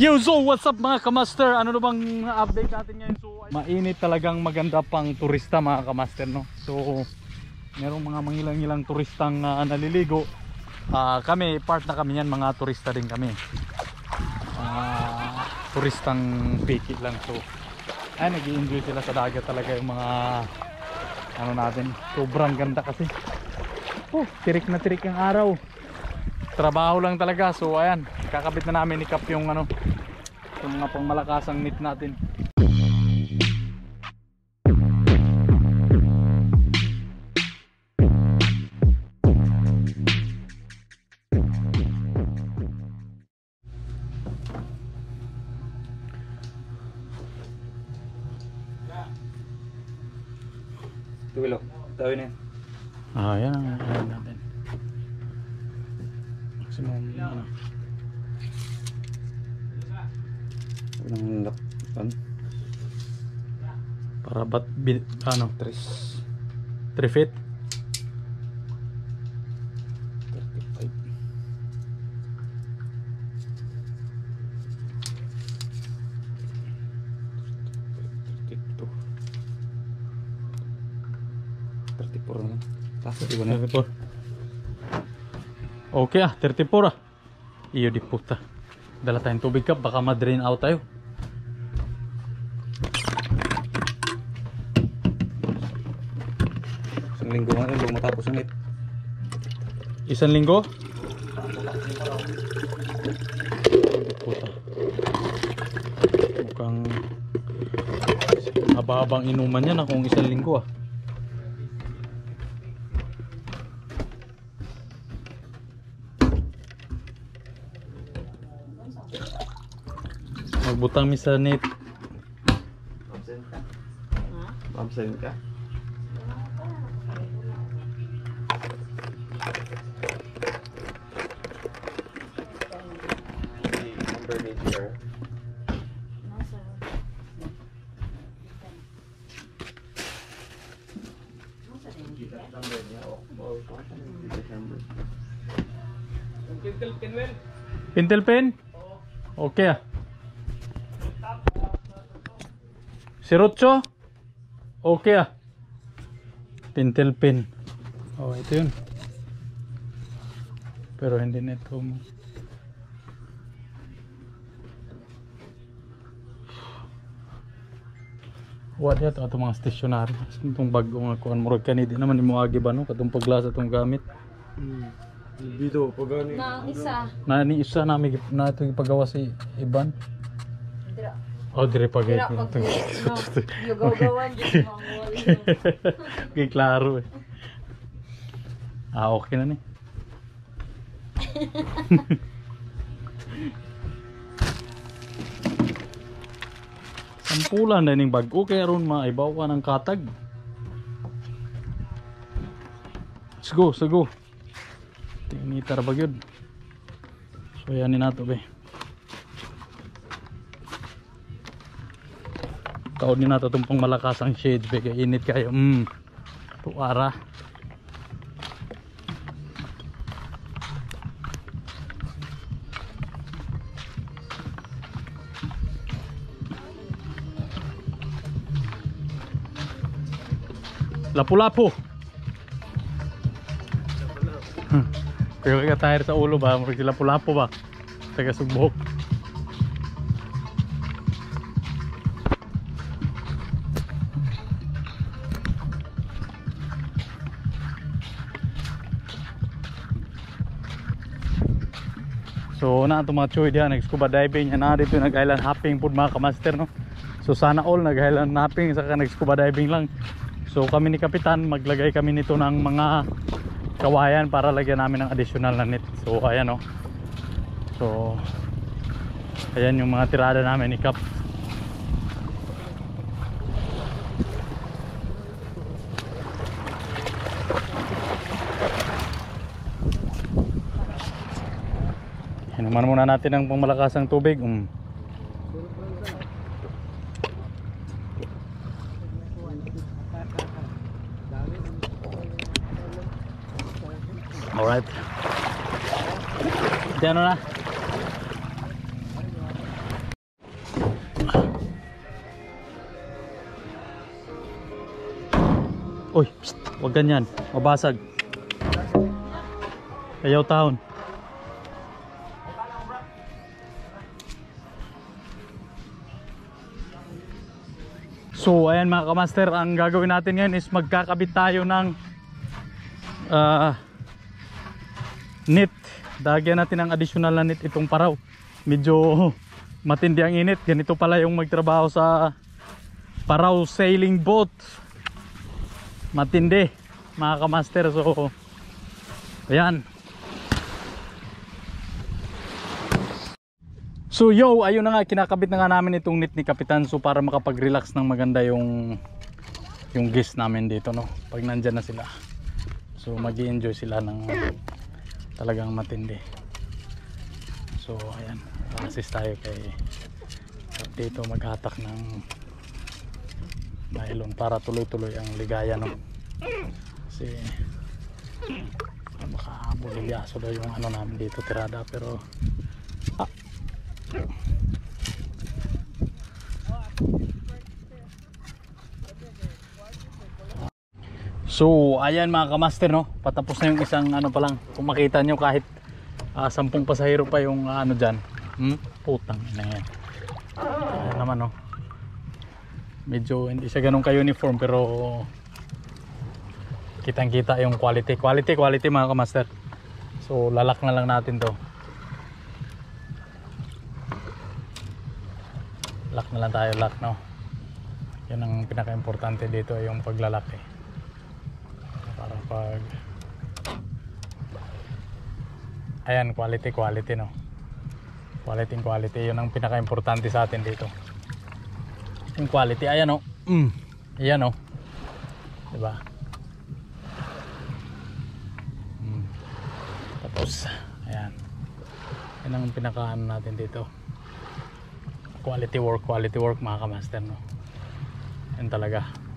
Yo, so what's up mga kamaster? Ano na bang update natin ngayon? So, mainit talagang maganda pang turista mga kamaster, no? So, merong mga mangilang-ilang turistang ah, naliligo. Ah, kami, part na kami yan, mga turista din kami. Ah, turistang piki lang. So, ay, nag enjoy sila sa dagat talaga yung mga ano natin. Sobrang ganda kasi. Oh, tirik na tirik ang araw trabaho lang talaga so ayan kakabit na namin ni Cap yung ano yung mga pang malakasang net natin Tuwilo. Tawin na yan. ah yan ang ayan natin maximum ano Ano? para bat bi, ano Tres. 3 feet 35. Thirty-four na lang. Tapos iba na. 34 okay ah 34 ah iyo di puta dala tayong tubig Cap baka ma-drain out tayo Isang linggo nga yun, bago matapos ang it. Isang linggo? Puta. Mukhang haba-habang inuman yan kung isang linggo ah. Magbutang mi sa net. Absent ka? Absent ka? Number niya. Oh, December. Pintel pen? Okay ah. Sirotso? Okay ah. Pintel pen. Oh, ito yun. Pero hindi na ito mo. What yata ito mga stationary. Itong bago nga kuhan mo ka di naman mo agi ba no? Katong paglasa itong gamit. Dito, pag ano Na ang isa. Na ni isa namin gip- na ito ipagawa si Iban. Dira. Oh, dire pa Dira pag no. Yugaw-gawan dito mga wall. Okay, klaro eh. Ah, okay na ni. Sampulan na ning bago kaya ron maibaw ka ng katag. Let's go, let's go. Tinitar ba yun? So yan ni nato be. Taon ni nato itong pang malakas ang shades be kaya init kayo. Mm. Tuara. Lapu-lapu. Hmm. Pero kaya tire sa ulo ba? Murag sila lapu-lapu ba? Taga sugbok. So na ito mga choy diyan nag-scuba diving na dito nag-island hopping pud mga kamaster no. So sana all nag-island hopping saka nag-scuba diving lang. So kami ni kapitan maglagay kami nito ng mga kawayan para lagyan namin ng additional na net. So ayan no. So ayan yung mga tirada namin ni Kap. Inuman muna natin ang pangmalakasang tubig. Um. Alright. Diyan na. Uy, psst, wag ganyan. Mabasag. Ayaw taon. So, ayan mga kamaster, ang gagawin natin ngayon is magkakabit tayo ng ah, net. Dagyan natin ng additional na net itong paraw. Medyo matindi ang init. Ganito pala yung magtrabaho sa paraw sailing boat. Matindi mga kamaster. So, ayan. So yo, ayun na nga, kinakabit na nga namin itong net ni Kapitan so para makapag-relax ng maganda yung yung guest namin dito no. Pag nandyan na sila. So mag enjoy sila ng talagang matindi. So ayan, assist tayo kay dito maghatak ng nylon para tuloy-tuloy ang ligaya no. Kasi baka bulilyaso daw yung ano namin dito tirada pero So, ayan mga kamaster no. Patapos na yung isang ano pa lang. Kung makita nyo kahit ah, sampung pasahero pa yung ah, ano dyan. Hmm? Putang ina yan. Ayan naman no. Medyo hindi siya ganun ka-uniform pero kitang kita yung quality. Quality, quality mga kamaster. So, lalak na lang natin to. Lock na lang tayo, lock no. Yan ang pinaka-importante dito yung paglalak eh pag ayan quality quality no? Quality quality yun ang pinaka importante sa atin dito. Yung quality ayan o mm. ayan o diba? Mm. tapos ayan. Yan ang pinaka ano natin dito. Quality work quality work mga kamaster no? Yan talaga